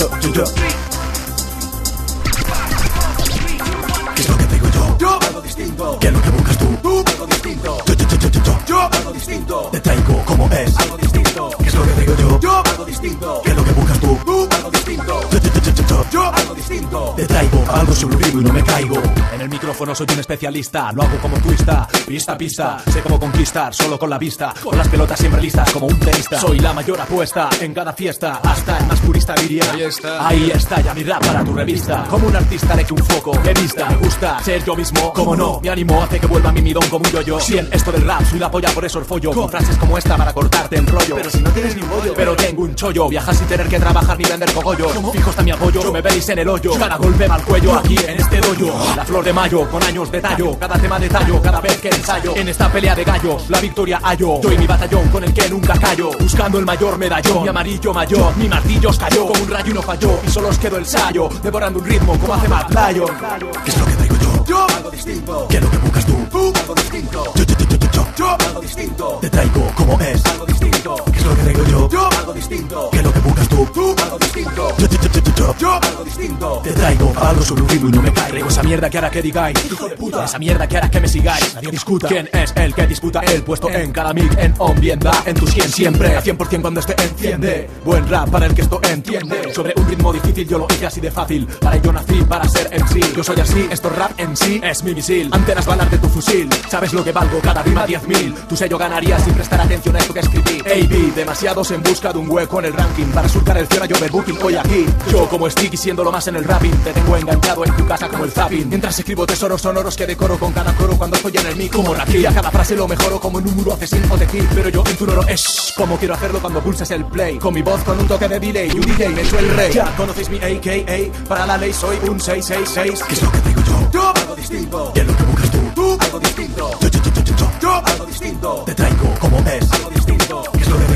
yo, yo, yo. ¿Qué es lo que traigo yo? Yo algo distinto. ¿Qué es lo que buscas tú? Tú algo distinto. Yo, yo, yo, yo, yo, yo. Yo algo distinto. Te traigo micrófono soy un especialista, lo hago como twista, pista a pista, sé cómo conquistar solo con la vista, con las pelotas siempre listas como un tenista. Soy la mayor apuesta en cada fiesta, hasta el más purista diría. Ahí está. Ahí está ya mi rap para tu revista. Como un artista de que un foco de vista, me gusta ser yo mismo, como no, mi ánimo hace que vuelva mi midón como un yo-yo. Si en esto del rap soy la polla, por eso el follo, con frases como esta para cortarte el rollo. Pero si no tienes ni bollo, pero tengo un chollo, viajas sin tener que trabajar ni vender cogollo. Fijo está mi apoyo, no me veis en el hoyo, cada golpe va al cuello aquí en este dojo. La flor de mayo, con años de tallo, cada tema de tallo, cada vez que ensayo. En esta pelea de gallos, la victoria hallo. Yo y mi batallón con el que nunca callo, buscando el mayor medallón. Mi amarillo mayor, mi martillo os cayó, como un rayo y no falló, y solo os quedó el sayo, devorando un ritmo como hace Matt Lion. ¿Qué es lo que traigo yo? Yo algo distinto. ¿Qué es lo que buscas tú? Tú algo distinto. Yo, yo. Yo algo distinto. Te traigo como es. Algo distinto. ¿Qué es lo que traigo yo? Yo algo distinto. ¿Qué es lo que buscas tú? Tú algo distinto. Yo, yo, yo, yo, yo, algo distinto. Te traigo algo sobre un ritmo y no me caigo. Traigo esa mierda que hará que digáis Hijo de puta Esa mierda que hará que me sigáis Nadie discuta ¿Quién es el que disputa el puesto en cada mic En Ombienda En tus quien siempre A 100% cuando este enciende Buen rap para el que esto entiende Sobre un ritmo difícil yo lo hice así de fácil Para ello nací para ser en sí Yo soy así Esto rap en sí Es mi misil Antenas balas de tu fusil Sabes lo que valgo Cada rima 10.000 Tu sello ganaría sin prestar atención a esto que escribí. AB Demasiados en busca de un hueco en el ranking. Para surcar el cielo a Jover Booking Hoy aquí. Yo como Sticky siendo lo más en el rapping. Te tengo enganchado en tu casa como el zapping. Mientras escribo tesoros sonoros que decoro con cada coro Cuando estoy en el mic. Como Y a cada frase lo mejoro como en un muro asesino de kill Pero yo en tu loro es como quiero hacerlo cuando pulses el play. Con mi voz con un toque de delay Y un DJ me el rey. Ya conocéis mi AKA Para la ley soy un 666 ¿Qué es lo que traigo yo? Yo algo distinto. ¿Qué es lo que buscas tú? Tú algo distinto. Yo, yo, yo, yo, yo, algo distinto. Te traigo como es. Algo distinto.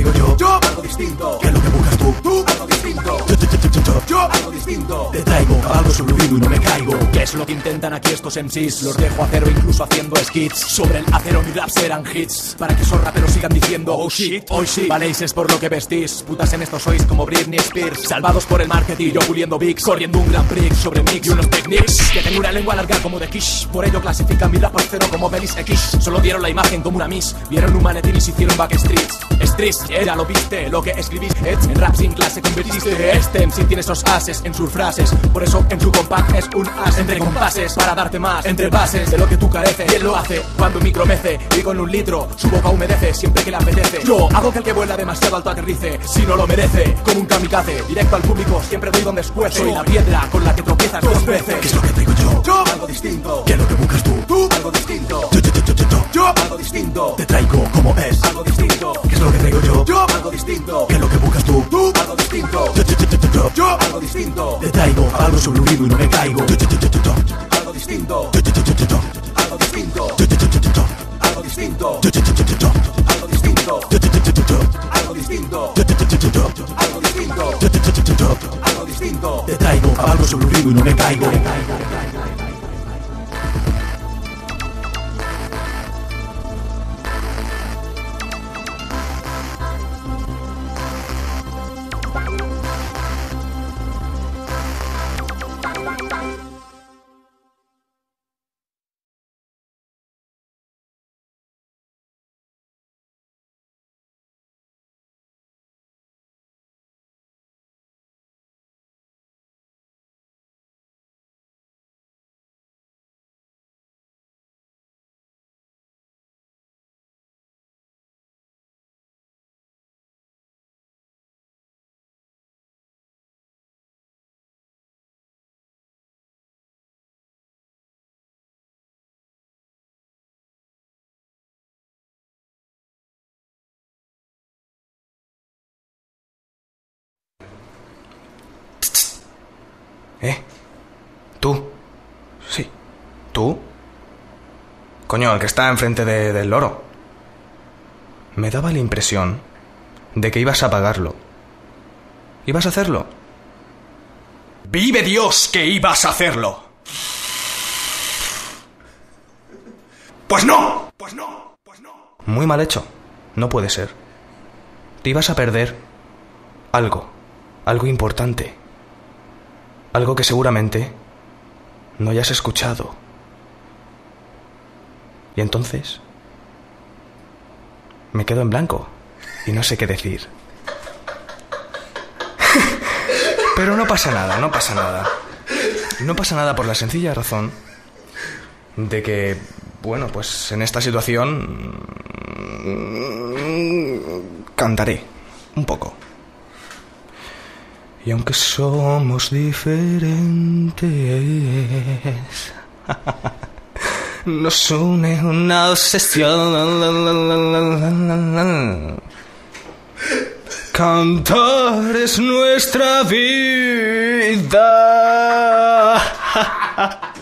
Traigo yo? Yo algo distinto. ¿Qué es lo que buscas tú? Tú algo distinto. Yo, yo, yo, yo, yo, yo. Yo algo distinto. Te traigo algo y no me caigo. ¿Qué es lo que intentan aquí estos MCs? Los dejo hacer o incluso haciendo skits Sobre el acero mi rap serán hits Para que esos raperos sigan diciendo Oh shit, oh shit Valéis es por lo que vestís Putas en esto sois como Britney Spears Salvados por el marketing Yo puliendo bigs Corriendo un gran prix sobre mix y unos techniques Que tengo una lengua larga como de Kish Por ello clasifican mi rap por cero como Belis X Solo dieron la imagen como una miss Vieron un manetín y se hicieron backstreets Streets, ya lo viste Lo que escribiste En rap sin clase convertiste Este MC tiene esos ases en sus frases Por eso en su compact es un as Entre compases para darte más Entre bases de lo que tú careces Y él lo hace cuando un micro mece Y con un litro su boca humedece Siempre que le apetece Yo hago que el que vuela demasiado alto aterrice Si no lo merece Como un kamikaze Directo al público Siempre doy donde escuece Soy la piedra con la que tropiezas dos veces ¿Qué es lo que traigo yo? Yo algo distinto. ¿Qué es lo que buscas tú? Tú algo distinto. Yo, yo, yo, yo, yo, yo. Yo algo distinto. Te traigo como es. Algo distinto. Algo distinto. Te traigo algo sobre un ritmo y no me caigo. Algo distinto. Algo distinto. Algo distinto. Algo distinto. Algo distinto. Algo distinto. Algo distinto. Te traigo algo y no me caigo. 아. ¿Eh? ¿Tú? Sí. ¿Tú? Coño, el que está enfrente de- del loro. Me daba la impresión de que ibas a pagarlo. ¿Ibas a hacerlo? ¡Vive Dios que ibas a hacerlo! Pues no, pues no, pues no. Muy mal hecho. No puede ser. Te ibas a perder algo, algo importante. Algo que seguramente no hayas escuchado. Y entonces me quedo en blanco y no sé qué decir. Pero no pasa nada, no pasa nada. No pasa nada por la sencilla razón de que, bueno, pues en esta situación mm, cantaré un poco. Y aunque somos diferentes, nos une una obsesión. Cantar es nuestra vida.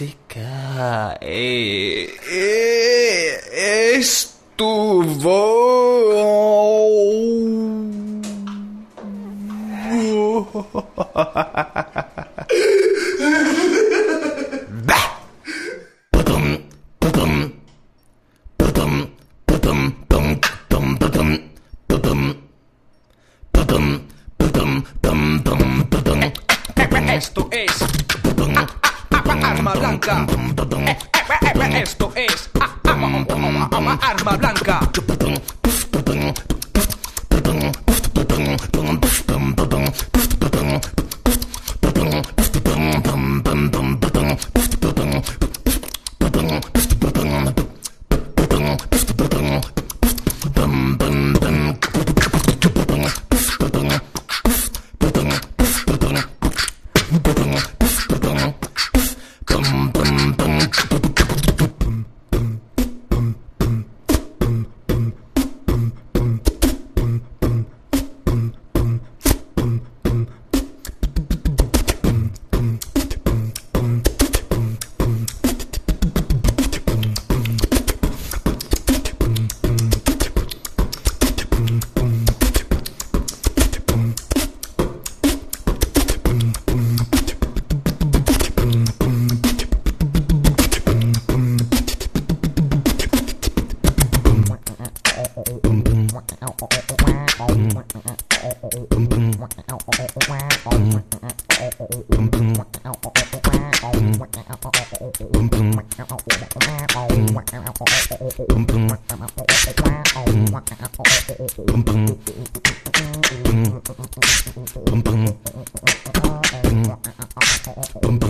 ficar. é estou estuvou. Esto es Arma Blanca. Esto es Arma Blanca. Mm-hmm. Boom, boom.